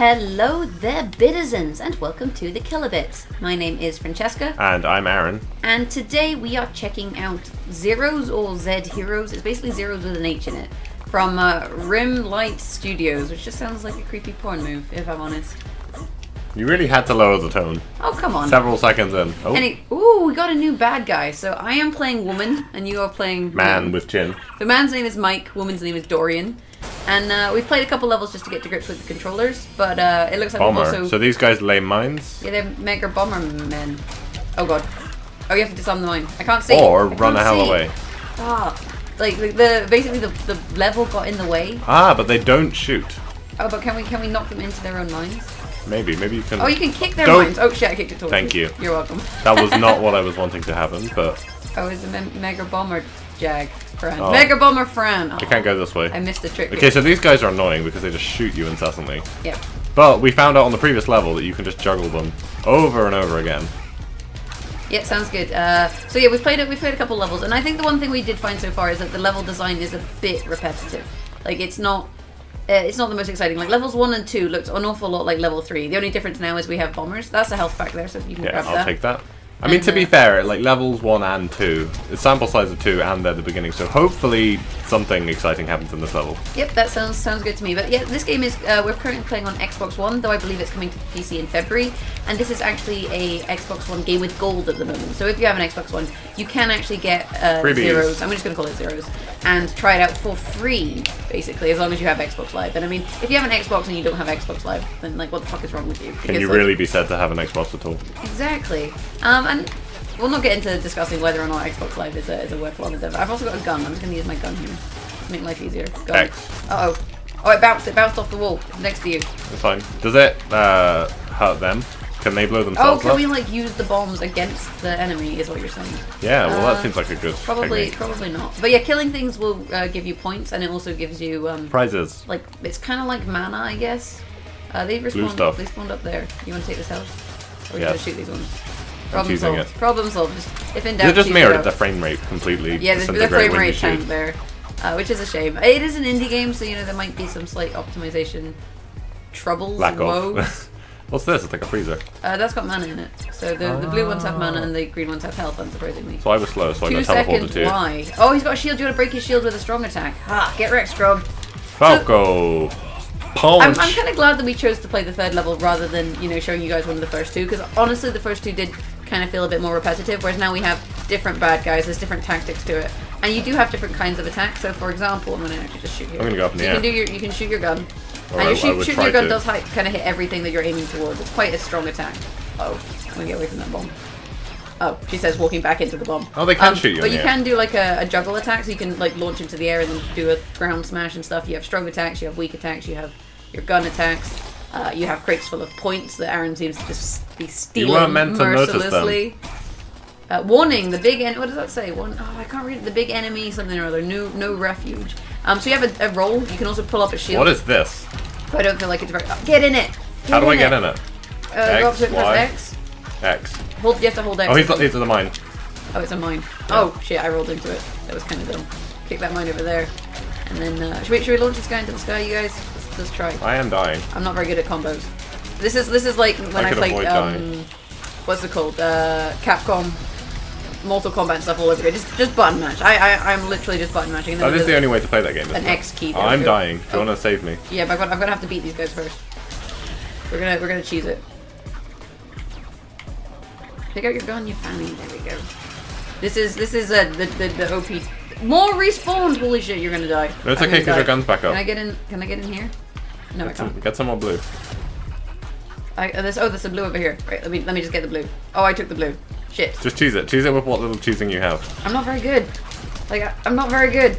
Hello there, Bitizens, and welcome to the Killer Bits. My name is Francesca, And I'm Aaron. and today we are checking out Zheros or Z Heroes. It's basically Zeros with an H in it. From uh, Rimlight Studios, which just sounds like a creepy porn move, if I'm honest. You really had to lower the tone. Oh, come on. Several seconds in. Oh, Any, ooh, we got a new bad guy. So I am playing woman, and you are playing man with chin. The man's name is Mike, woman's name is Dorian. And uh, we've played a couple levels just to get to grips with the controllers, but uh, it looks like Bomber. also... So these guys lay mines? Yeah, they're mega bomber men. Oh god. Oh, you have to disarm the mine. I can't see. Or I run a hell see. away. Ah, like the, the basically the, the level got in the way. Ah, but they don't shoot. Oh, but can we can we knock them into their own mines? Maybe, maybe you can... Oh, you can kick their Don't- mines. Oh shit, I kicked it towards Thank you. You're welcome. That was not what I was wanting to happen, but Oh, it's a me- mega bomber jag. Fran. Oh. Mega bomber Fran. I Oh, can't go this way. I missed the trick. Okay, so these guys are annoying because they just shoot you incessantly. Yep. But we found out on the previous level that you can just juggle them over and over again. Yeah, sounds good. Uh, so yeah, we've played it. We've played a couple levels, and I think the one thing we did find so far is that the level design is a bit repetitive. Like it's not, uh, it's not the most exciting. Like levels one and two looked an awful lot like level three. The only difference now is we have bombers. That's a health pack there, so you can Yeah, grab I'll that. take that. I mean, to be uh, fair, like levels one and two, it's sample size of two, and they're the beginning. So hopefully something exciting happens in this level. Yep, that sounds sounds good to me. But yeah, this game is uh, we're currently playing on Xbox One, though I believe it's coming to PC in February. And this is actually a Xbox One game with gold at the moment. So if you have an Xbox One, you can actually get uh, Zheros. I'm just going to call it zeros, and try it out for free, basically, as long as you have Xbox Live. And I mean, if you have an Xbox and you don't have Xbox Live, then like, what the fuck is wrong with you? Can you like, really be said to have an Xbox at all? Exactly. Um, and we'll not get into discussing whether or not Xbox Live is a, is a worthwhile endeavor. I've also got a gun. I'm just going to use my gun here to make life easier. Gun. X. Uh oh. Oh, it bounced. It bounced off the wall next to you. It's fine. Does it uh, hurt them? Can they blow themselves up? Oh, can up? we like use the bombs against the enemy? Is what you're saying? Yeah, well, Uh, that seems like a good Probably, technique. probably not. But yeah, killing things will uh, give you points, and it also gives you um, Prizes. like it's kind of like mana, I guess. Uh, they respawned. stuff. They spawned up there. You want to take this house? Or Yes. shoot these ones? Problem solved. it. Problem solved. Just, if in doubt, it just choose me or it did the frame rate completely Yeah, the, the frame rate tanked there, uh, which is a shame. It is an indie game, so you know there might be some slight optimization troubles, Lack woes. What's this? It's like a freezer. uh, that's got mana in it. So the, the blue ones have mana and the green ones have health, unsurprisingly. So I was slow, so I got teleported seconds. to. Why? Oh, he's got a shield. You want to break his shield with a strong attack? Ha! Get wrecked, Scrub. Falcon! Punch! I'm, I'm kind of glad that we chose to play the third level rather than you know showing you guys one of the first two because honestly the first two did kind of feel a bit more repetitive whereas now we have different bad guys there's different tactics to it and you do have different kinds of attacks so for example I'm gonna actually just shoot here I'm gonna go up in so the you can do your you can shoot your gun Or and your shoot, shooting your gun to. does kind of hit everything that you're aiming towards it's quite a strong attack oh I'm gonna get away from that bomb Oh, she says walking back into the bomb. Oh, they can Um, shoot you But you can do like a, a juggle attack, so you can like launch into the air and then do a ground smash and stuff. You have strong attacks, you have weak attacks, you have your gun attacks. Uh, you have crates full of points that Aaron seems to just be stealing weren't meant to notice them. mercilessly. Uh, warning: the big en- what does that say? One oh I can't read it. The big enemy, something or other. No, no refuge. Um, so you have a, a roll. You can also pull up a shield. What is this? I don't feel like it's very. oh, get in it. How do I get in it? Uh, go up X, to it, Y? X. X. Hold. You have to hold X. Oh, he's, he's in the mine. Oh, it's a mine. Oh, shit, I rolled into it. That was kind of dumb. Kick that mine over there. And then, uh, should, we, should we launch this guy into the sky, you guys? Let's, let's try. I am dying. I'm not very good at combos. This is this is like when I I, played, um, dying. what's it called? Uh, Capcom, Mortal Kombat and stuff all over again. Just, just button mash. I, I, I'm literally just button mashing. That is the only way to play that game. An? X key Oh, I'm dying. Do you Oh. want to save me? Yeah, but I'm gonna, I'm gonna have to beat these guys first. We're gonna, we're gonna cheese it. Pick out your gun, you fanny. There we go. This is this is uh, the, the the OP. More respawns. Holy shit, you're gonna die. No, it's I'm okay gonna 'cause your gun's back up. Can I get in? Can I get in here? No, I Get some, can't. get some more blue. I, uh, there's, oh, there's some blue over here. Right, let me let me just get the blue. Oh, I took the blue. Shit. Just choose it. Choose it with what little choosing you have. I'm not very good. Like I, I'm not very good.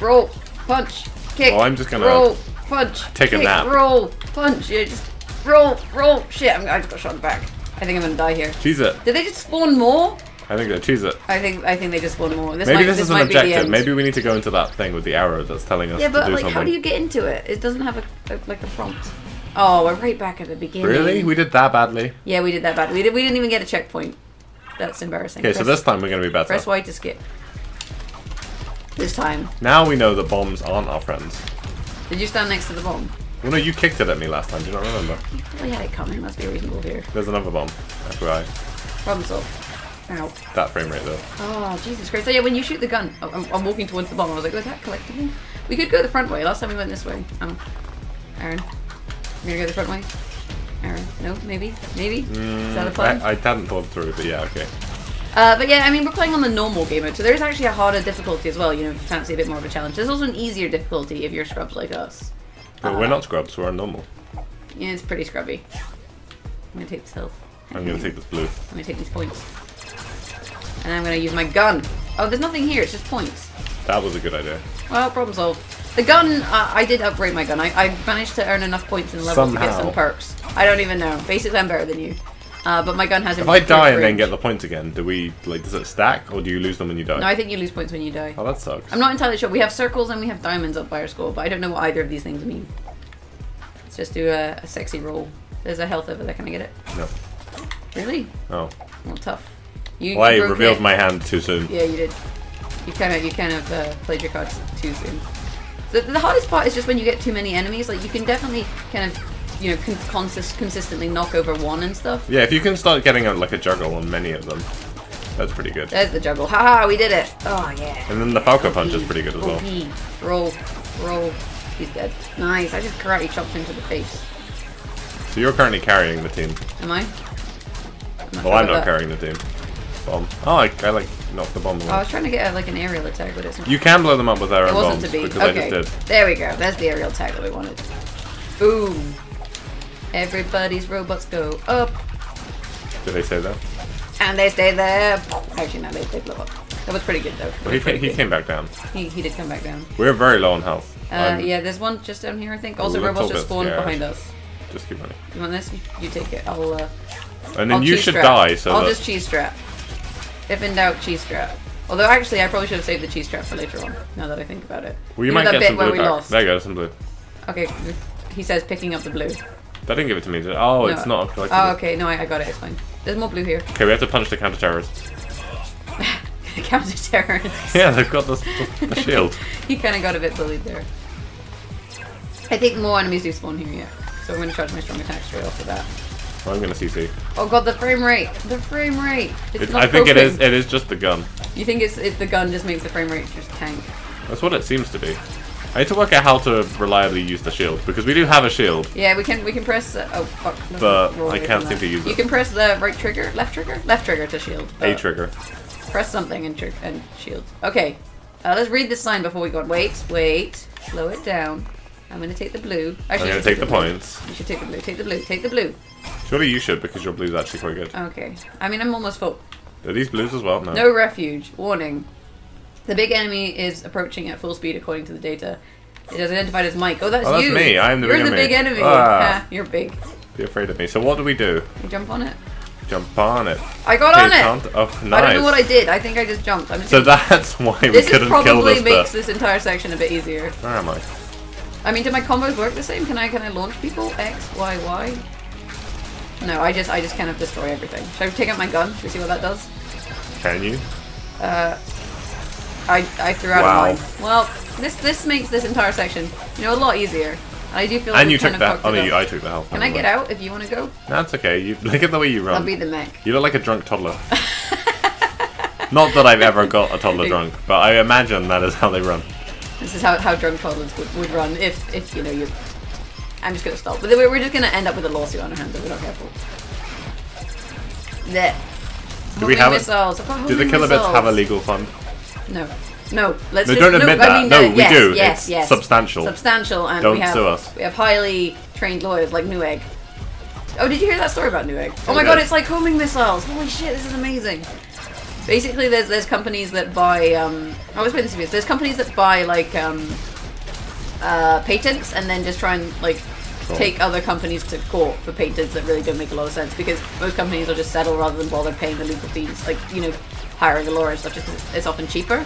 Roll, punch, kick. Well, I'm just gonna roll, punch, take a kick, nap. Roll, punch. Yeah, just roll, roll. Shit, I'm, I just got shot in the back. I think I'm gonna die here. Choose it. Did they just spawn more? I think they choose it. I think I think they just spawned more. This Maybe might, this, this is an objective. Maybe we need to go into that thing with the arrow that's telling us Yeah, to but like, something. how do you get into it? It doesn't have a, a like a prompt. Oh, we're right back at the beginning. Really? We did that badly? Yeah, we did that badly. We did. We didn't even get a checkpoint. That's embarrassing. Okay, so this time we're going to be better. press Y to skip. This time. Now we know that bombs aren't our friends. Did you stand next to the bomb? Well, no, you kicked it at me last time. Do you not remember? Oh, Probably had it coming. Let's be reasonable here. There's another bomb. FYI. Problem solved. Ow. That frame rate though. Oh, Jesus Christ. So yeah, when you shoot the gun, oh, I'm, I'm walking towards the bomb. I was like, was that collectible? We could go the front way. Last time we went this way. Oh. Aaron. We're gonna go the front way? Aaron. No, maybe? Maybe? Is that a plan? Mm, I, I hadn't thought through, but yeah, okay. Uh, but yeah, I mean, we're playing on the normal game mode, so there's actually a harder difficulty as well, you know, if you fancy a bit more of a challenge. There's also an easier difficulty if you're scrubs like us. But we're not scrubs, we're normal. Yeah, it's pretty scrubby. I'm gonna take this health. I'm gonna take this blue. I'm gonna take these points. And I'm gonna use my gun. Oh, there's nothing here, it's just points. That was a good idea. Well, problem solved. The gun, uh, I did upgrade my gun. I, I managed to earn enough points in the level to get some perks. I don't even know. Basically, I'm better than you. Uh, but my gun has If I die and then get the points again, do we like does it stack or do you lose them when you die? No, I think you lose points when you die. oh, that sucks. I'm not entirely sure. We have circles and we have diamonds up by our skull, but I don't know what either of these things mean. Let's just do a, a sexy roll. There's a health over there. Can I get it? No. Really? Oh. Well, tough. You, Well, you broke revealed it. my hand too soon. Yeah, you did. You kind of, you kind of uh, played your cards too soon. The, the hardest part is just when you get too many enemies. Like you can definitely kind of, you know, con- consist- consistently knock over one and stuff. Yeah, if you can start getting a, like a juggle on many of them, that's pretty good. There's the juggle. Haha, we did it. Oh yeah. And then the Falcon punch is pretty good as well. Roll, roll. He's dead. Nice. I just karate chopped into the face. So you're currently carrying the team. Am I? I'm Well, I'm not that. carrying the team. Bomb. Oh, I, I like knocked the bomb away. I was trying to get a, like an aerial attack, but it's not. You can blow them up with it arrow wasn't bombs to be. because I Okay. just did. There we go. There's the aerial attack that we wanted. Boom. Everybody's robots go up, Did they say that? and they stay there. Actually, no, they, they blow up. That was pretty good though. Well, he, was ca- pretty he good. came back down. He, he did come back down. We're very low on health. Uh, yeah, there's one just down here, I think. Also, robots just spawned scared. behind us. Just keep running. You want this? You, you take it. I'll. Uh, And then I'll you should strap. die so I'll just cheese strap. If in doubt, cheese strap. Although actually, I probably should have saved the cheese strap for later on. Now that I think about it. well, you know might that get bit some where blue lost. There you go, some blue. Okay, he says picking up the blue. They didn't give it to me. did- Oh, it's not collectible. Oh, okay. No, I, I got it. It's fine. There's more blue here. Okay, we have to punch the counter terrorists. Counter terrorists. Yeah, they've got the, the, the shield. he kind of got a bit bullied there. I think more enemies do spawn here, yeah. So I'm going to charge my strong attack straight off of that. I'm gonna CC. Oh god, the frame rate! The frame rate! It's It, not I think it is. It is just the gun. You think it's, it's the gun just makes the frame rate just tank? That's what it seems to be. I need to work out how to reliably use the shield because we do have a shield. Yeah, we can we can press. Uh, oh fuck! But I can't seem to use it. You can press the right trigger, left trigger, left trigger to shield. A trigger. Press something and and shield. Okay, uh, let's read this sign before we go. on. Wait, wait, slow it down. I'm gonna take the blue. Actually, I'm gonna should take the blue. points. You should take the blue. Take the blue. Take the blue. Surely you should because your blue's actually quite good. Okay. I mean, I'm almost full. Are these blues as well? No. No refuge. Warning. The big enemy is approaching at full speed according to the data. It is identified as Mike. Oh, that's Oh, that's you. me. I am the big enemy. You're big the enemy. big enemy. Ah. Ha, you're big. Be afraid of me. So what do we do? You jump on it. Jump on it. I got on it. can't- Oh, nice. I don't know what I did. I think I just jumped. I'm just So gonna- that's why we this couldn't kill probably this probably makes this entire section a bit easier. Where am I? I mean, do my combos work the same? Can I can I launch people? X, Y, Y. No, I just I just kind of destroy everything. Should I take out my gun? Should we see what that does? Can you? Uh, I I threw out Wow. a mine. Well, this this makes this entire section you know a lot easier. I do feel like And you took that. Oh no, you. I took the health. Can I get out if you want to go? That's okay. You look at the way you run. I'll be the mech. You look like a drunk toddler. Not that I've ever got a toddler drunk, but I imagine that is how they run. This is how, how drunk toddlers would, would run if, if you know you. I'm just gonna stop. But we're we're just gonna end up with a lawsuit on our hands if we're not careful. There. Do we have a- missiles. I've Do the homing killer bits have a legal fund? No. No. Let's No, just, don't admit no, I that. mean, No, uh, we yes, do. Yes, It's yes. substantial. Substantial, and Don't we have sue us. we have highly trained lawyers like Newegg. Oh, did you hear that story about Newegg? Oh I my god, it's like homing missiles. Holy shit, this is amazing. Basically, there's there's companies that buy. Um, I always play this abuse. There's companies that buy like um, uh, patents and then just try and like Cool. take other companies to court for patents that really don't make a lot of sense because most companies will just settle rather than bother paying the legal fees. Like you know, hiring a lawyer and stuff. Just it's often cheaper.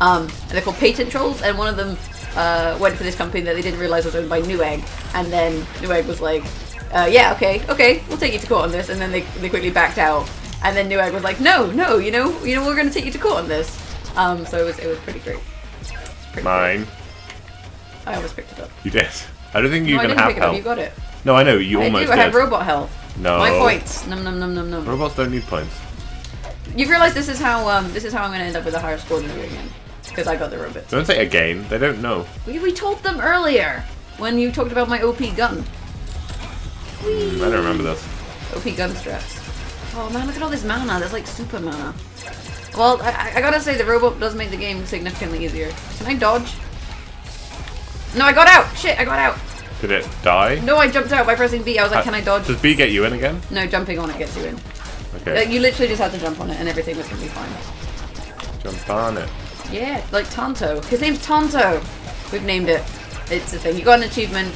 Um, and they're called patent trolls, and one of them uh, went for this company that they didn't realize was owned by Newegg, and then Newegg was like, uh, "Yeah, okay, okay, we'll take you to court on this," and then they, they quickly backed out, and then Newegg was like, "No, no, you know, you know, we're going to take you to court on this." Um, so it was it was pretty great. Pretty great. Mine. I almost picked it up. You did. I don't think you no, can have it up. You got it. No, I know you I almost do. I did. have robot health. no. My points. Num num num num num. Robots don't need points. You've realized this is how um this is how I'm gonna end up with a higher score than you again because I got the robots. Don't say again. They don't know. We, we told them earlier when you talked about my OP gun. I don't remember this. OP gun strats. Oh man, look at all this mana. That's like super mana. Well, I, I- gotta say the robot does make the game significantly easier. Can I dodge? No, I got out. Shit, I got out. Did it die? No, I jumped out by pressing B. I was like, Uh, can I dodge? Does B get you in again? No, jumping on it gets you in. Okay. Uh, you literally just had to jump on it and everything was gonna be fine. Jump on it. Yeah, like Tonto. His name's Tonto. We've named it. It's a thing. You got an achievement.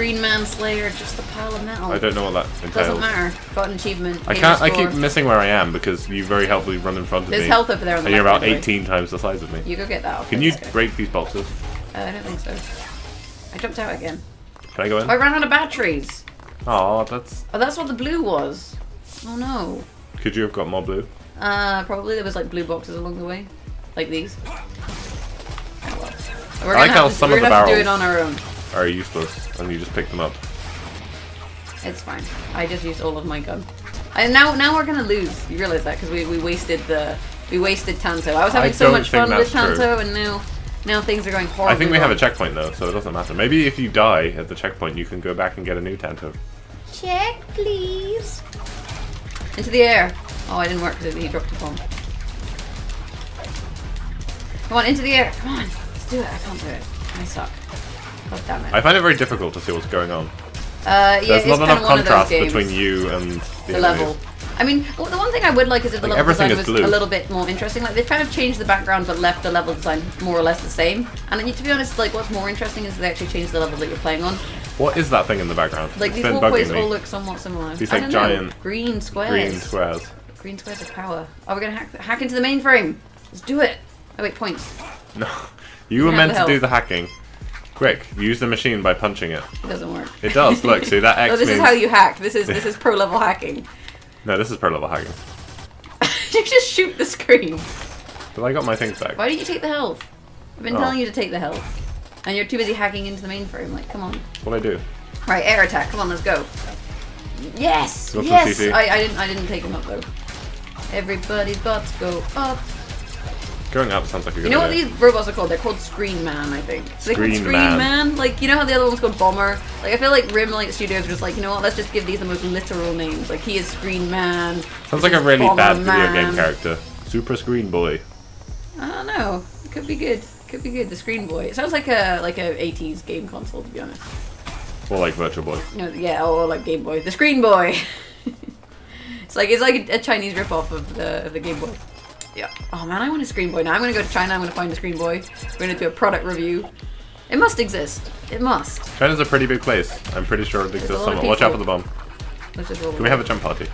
Screen Man Slayer, just a pile of metal. I don't know what that entails. Doesn't matter. Got an achievement. I can't. I keep missing where I am because you very helpfully run in front of There's me. health over there on the and you're about by the way. 18 times the size of me. You go get that. Can you guy. break these boxes? Uh, I don't think so. I jumped out again. Can I go Oh, I ran out of batteries. Oh, that's. Oh, that's what the blue was. Oh no. Could you have got more blue? Uh, probably there was like blue boxes along the way, like these. Oh, well. We're I like how some of the gonna do it barrels- on our own. Are useless, and you just pick them up. It's fine. I just used all of my gun. And now, now we're gonna lose. You realize that because we, we wasted the we wasted Tanto. I was having I so much fun with that's true. Tanto, and now now things are going horribly. I think we have a checkpoint though, so it doesn't matter. Maybe if you die at the checkpoint, you can go back and get a new Tanto. Check, please. Into the air. Oh, I didn't work because he dropped a bomb. Come on, into the air. Come on. Let's do it. I can't do it. I suck. God damn it. I find it very difficult to see what's going on. Uh, yeah, There's it's not enough of one of those contrast between you and the, the level. I mean, well, the one thing I would like is if the Like, level design was blue. a little bit more interesting. Like they've kind of changed the background but left the level design more or less the same. And I need to be honest, like what's more interesting is they actually changed the level that you're playing on. What is that thing in the background? Like it's these walkways all look somewhat similar. These, like, don't know. giant green squares. Green squares. Green squares of power. Oh, we're gonna hack, hack into the mainframe. Let's do it. Oh wait, points. No, you were meant to do the hacking. Quick, use the machine by punching it. It doesn't work. It does. Look, see that X oh, this is how you hack. This is this is pro level hacking. No, this is pro level hacking. you just shoot the screen. But I got my things back. Why didn't you take the health? I've been Oh. telling you to take the health. And you're too busy hacking into the mainframe. Like, come on. What I do? Right, air attack. Come on, let's go. Yes, yes. I, I didn't. I didn't take him up though. Everybody's butts go up. Going up sounds like a good You know what these robots are called? They're called Screen Man, I think. They called Screen Screen Man. Man. Like you know how the other one's called Bomber. Like I feel like Rimlight Studios are just like you know what? Let's just give these the most literal names. Like he is Screen Man. Sounds like a really Bomber bad video game character. Super Screen Boy. I don't know. It could be good. Could be good. The Screen Boy. It sounds like a like a 80s game console to be honest. Or like Virtual Boy. No, yeah, or like Game Boy. The Screen Boy. it's like it's like a, Chinese ripoff of the of the Game Boy. Yeah. Oh man, I want a Screen Boy now. I'm gonna go to China. I'm gonna find a Screen Boy. We're gonna do a product review. It must exist. It must. China's a pretty big place. I'm pretty sure it exists somewhere. Watch out for the bomb. Let's just roll. Can we have a jump party?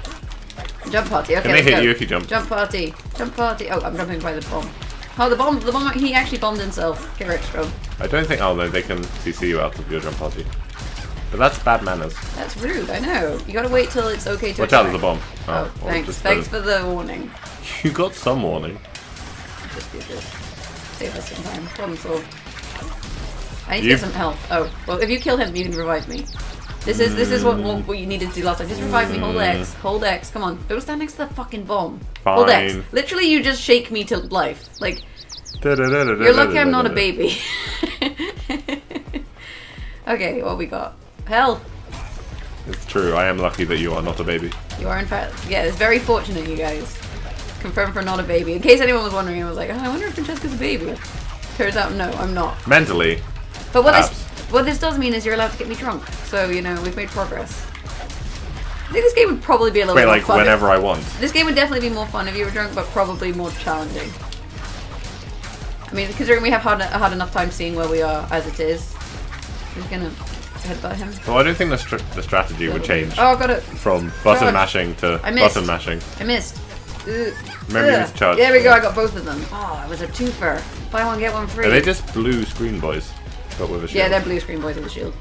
jump party? Okay. Can they hit go. you if you jump? Jump party. Jump party. Oh, I'm jumping by the bomb. Oh, the bomb. The bomb. He actually bombed himself. Get rich, bro. I don't think. Oh no, they can CC you out of your jump party. But that's bad manners. That's rude. I know. You gotta wait till it's okay to. Watch out, attack. there's a bomb. Oh, oh well, thanks. Thanks for the warning. You got some warning. Just do this. Save us some time. Problem solved. I need to get some health. Oh, well, if you kill him, you can revive me. This is this is what what, you needed to do last time. Just revive me. Hold X. Mm. Hold X. Come on. Don't stand next to the fucking bomb. Hold X. Literally, you just shake me to life. Like you're You're lucky I'm not a baby. okay, what we got? Health. It's true. I am lucky that you are not a baby. You are in fact. Yeah, it's very fortunate, you guys. Confirmed for not a baby. In case anyone was wondering, I was like, oh, I wonder if Francesca's a baby. Turns out, no, I'm not. Mentally, But what Perhaps. this what this does mean is you're allowed to get me drunk. So you know we've made progress. I think this game would probably be a little wait, bit more like fun. if- whenever I want. this game would definitely be more fun if you were drunk, but probably more challenging. I mean, considering we have had, had enough time seeing where we are as it is, I'm just gonna headbutt him. Well, I don't think the, str- the strategy would change Oh, I got it. from button God. mashing to button mashing. I missed. Ugh. Ugh. charge. There we go. I got both of them. Oh, it was a twofer. Buy one get one free. Are they just blue screen boys, but with a shield? yeah, they're blue screen boys with a shield.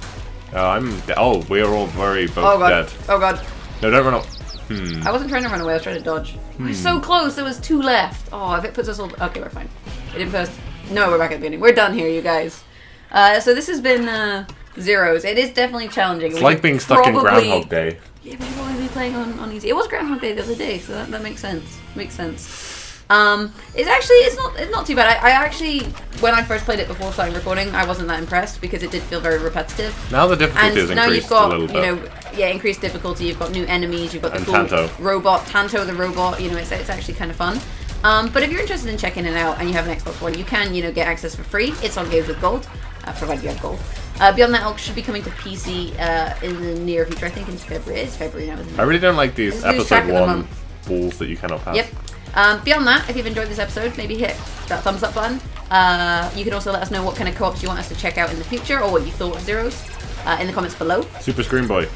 Oh, I'm. Oh, we're all very both Oh god. dead. Oh god. No, don't run up. Hmm. I wasn't trying to run away, I was trying to dodge. We're so close, there was two left. Oh, if it puts us all. Okay, we're fine. It didn't first. No, we're back at the beginning. We're done here, you guys. Uh, so this has been uh, Zheros. It is definitely challenging. It's like being stuck in Groundhog Day. Yeah, but you've always been playing on, on easy. It was Groundhog Day the other day, so that, that makes sense. Makes sense. Um, it's actually it's not it's not too bad. I, I actually when I first played it before starting recording, I wasn't that impressed because it did feel very repetitive. Now the difficulty And now you've got a little you know yeah increased difficulty. You've got new enemies. You've got the And cool Tanto. robot Tanto the robot. You know it's it's actually kind of fun. Um, but if you're interested in checking it out and you have an Xbox One, you can you know get access for free. It's on Games with Gold, uh, provided you have gold. Uh, Beyond that, it should be coming to PC uh, in the near future. I think in February. It's February now, isn't it? I really don't like these Let's lose track episode of the one month. balls that you cannot pass. Yep. Um, beyond that, if you've enjoyed this episode, maybe hit that thumbs up button. Uh, you can also let us know what kind of co-ops you want us to check out in the future, or what you thought of Zheros, uh, in the comments below. Super Screen Boy.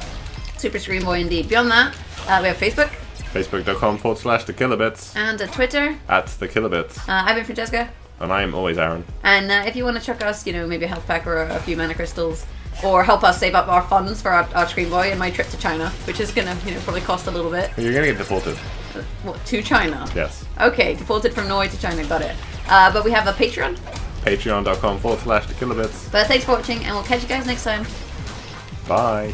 Super Screen Boy indeed. Beyond that, uh, we have Facebook Facebook.com forward slash the killerbits. and uh, Twitter. At the killerbits. Uh, I've been Francesca, And I am always Aaron. and uh, if you want to chuck us, you know, maybe a health pack or a, a few mana crystals, or help us save up our funds for our, our Screen Boy and my trip to China, which is gonna, you know, probably cost a little bit. You're gonna get defaulted. Uh, What to China? Yes. Okay, defaulted from Norway to China. Got it. Uh, but we have a Patreon. Patreon.com forward slash the killerbits. But thanks for watching, and we'll catch you guys next time. Bye.